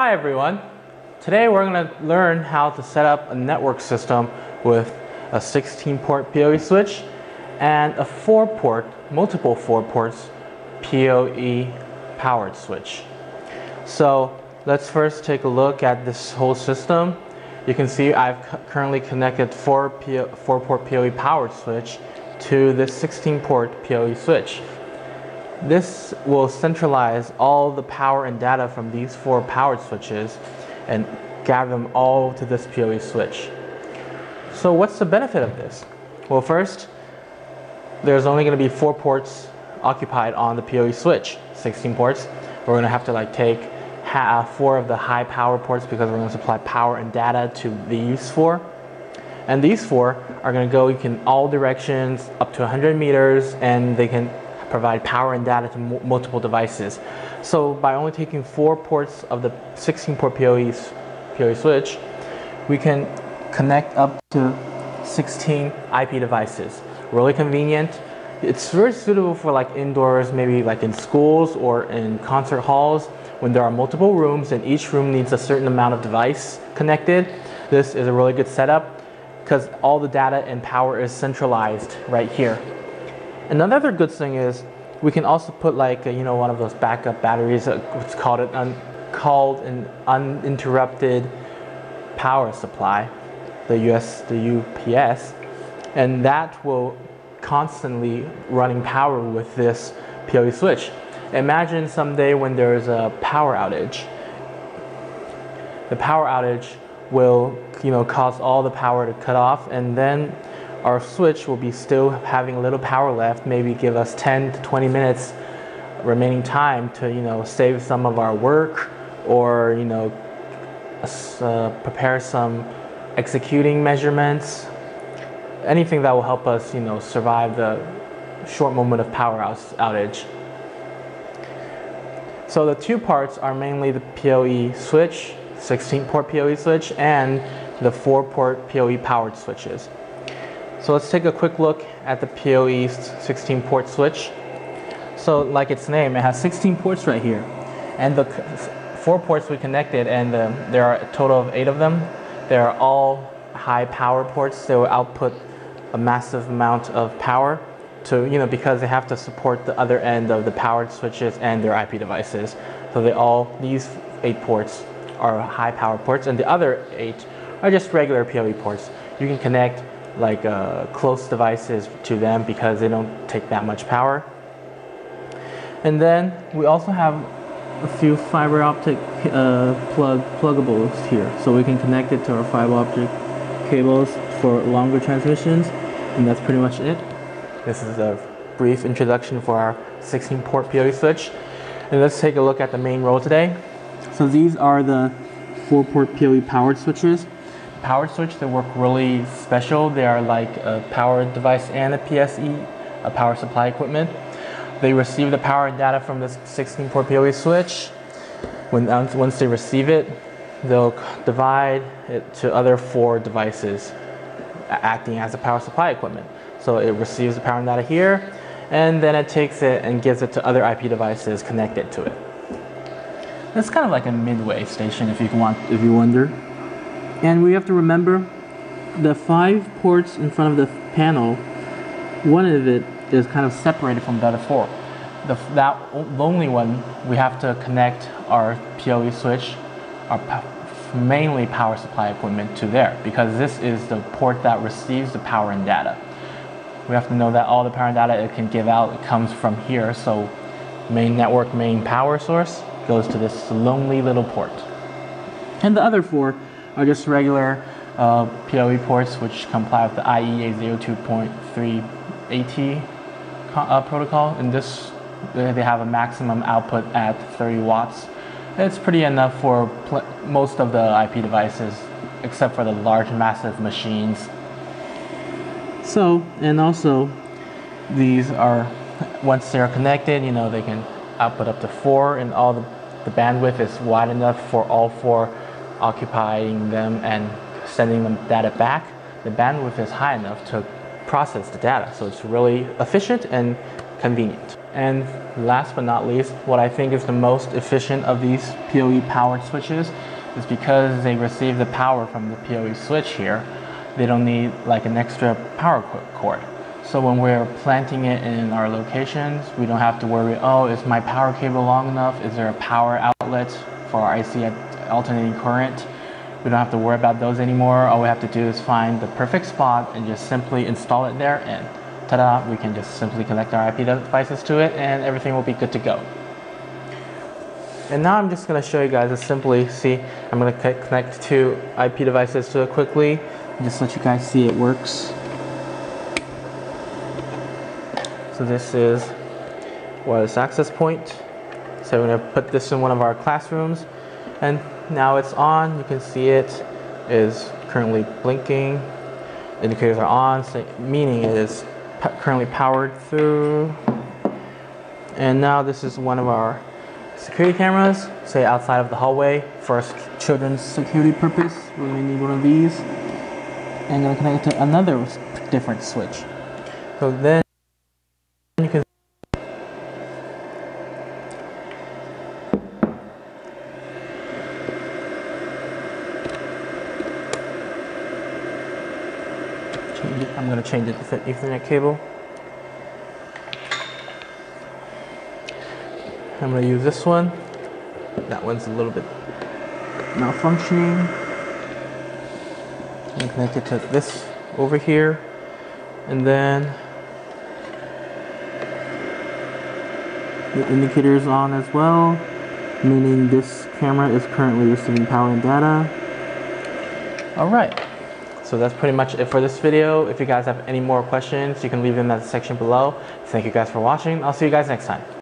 Hi everyone. Today we're going to learn how to set up a network system with a 16 port PoE switch and a 4 port, multiple 4 ports PoE powered switch. So let's first take a look at this whole system. You can see I've currently connected 4, 4 port PoE powered switch to this 16 port PoE switch. This will centralize all the power and data from these four powered switches and gather them all to this PoE switch. So what's the benefit of this? Well, first, there's only going to be four ports occupied on the PoE switch, 16 ports. We're going to have to like take uh, four of the high power ports because we're going to supply power and data to these four. And these four are going to go in all directions up to 100 meters and they can provide power and data to multiple devices. So by only taking four ports of the 16 port PoE, PoE switch, we can connect up to 16 IP devices. Really convenient. It's very suitable for like indoors, maybe like in schools or in concert halls when there are multiple rooms and each room needs a certain amount of device connected. This is a really good setup because all the data and power is centralized right here. Another good thing is we can also put like a, you know one of those backup batteries. Uh, it's called an un, called an uninterrupted power supply, the US the UPS, and that will constantly running power with this PoE switch. Imagine someday when there's a power outage. The power outage will you know cause all the power to cut off and then our switch will be still having a little power left, maybe give us 10 to 20 minutes remaining time to, you know, save some of our work or, you know, uh, prepare some executing measurements, anything that will help us, you know, survive the short moment of power outage. So the two parts are mainly the PoE switch, 16 port PoE switch, and the 4 port PoE powered switches. So let's take a quick look at the PoE 16 port switch. So like its name, it has 16 ports right here. And the four ports we connected, and the, there are a total of eight of them. They're all high power ports. They will output a massive amount of power to, you know, because they have to support the other end of the powered switches and their IP devices. So they all, these eight ports are high power ports, and the other eight are just regular PoE ports. You can connect like uh, close devices to them because they don't take that much power. And then we also have a few fiber optic uh, plug pluggables here, so we can connect it to our fiber optic cables for longer transmissions, and that's pretty much it. This is a brief introduction for our 16 port PoE switch. And let's take a look at the main role today. So these are the 4 port PoE powered switches power switch that work really special. They are like a power device and a PSE, a power supply equipment. They receive the power and data from this 16 port PoE switch. When once they receive it, they'll divide it to other four devices acting as a power supply equipment. So it receives the power and data here, and then it takes it and gives it to other IP devices connected to it. It's kind of like a midway station if you want if you wonder. And we have to remember the five ports in front of the panel, one of it is kind of separated from the other four. The, that only one, we have to connect our PoE switch, our mainly power supply equipment to there because this is the port that receives the power and data. We have to know that all the power and data it can give out comes from here. So main network, main power source goes to this lonely little port. And the other four are just regular uh, PoE ports which comply with the IEA 802.3 AT uh, protocol. In this, they have a maximum output at 30 watts. It's pretty enough for most of the IP devices, except for the large, massive machines. So, and also, these are once they're connected, you know, they can output up to four, and all the, the bandwidth is wide enough for all four occupying them and sending them data back, the bandwidth is high enough to process the data. So it's really efficient and convenient. And last but not least, what I think is the most efficient of these PoE powered switches is because they receive the power from the PoE switch here, they don't need like an extra power cord. So when we're planting it in our locations, we don't have to worry, oh, is my power cable long enough? Is there a power outlet for our AC alternating current? We don't have to worry about those anymore. All we have to do is find the perfect spot and just simply install it there and ta-da, we can just simply connect our IP devices to it and everything will be good to go. And now I'm just going to show you guys a simply, see, I'm going to connect two IP devices to it quickly, just let you guys see it works. So this is wireless access point. So we're to put this in one of our classrooms and now it's on. You can see it is currently blinking. Indicators are on, meaning it is currently powered through. And now this is one of our security cameras, say outside of the hallway for children's security purpose. We may need one of these. And then connect it to another different switch. So then you can change it. To change Ethernet cable. I'm going to use this one. That one's a little bit malfunctioning. Connect it to this over here. And then the indicator is on as well, meaning this camera is currently receiving power and data. All right. So that's pretty much it for this video. If you guys have any more questions, you can leave them in the section below. Thank you guys for watching. I'll see you guys next time.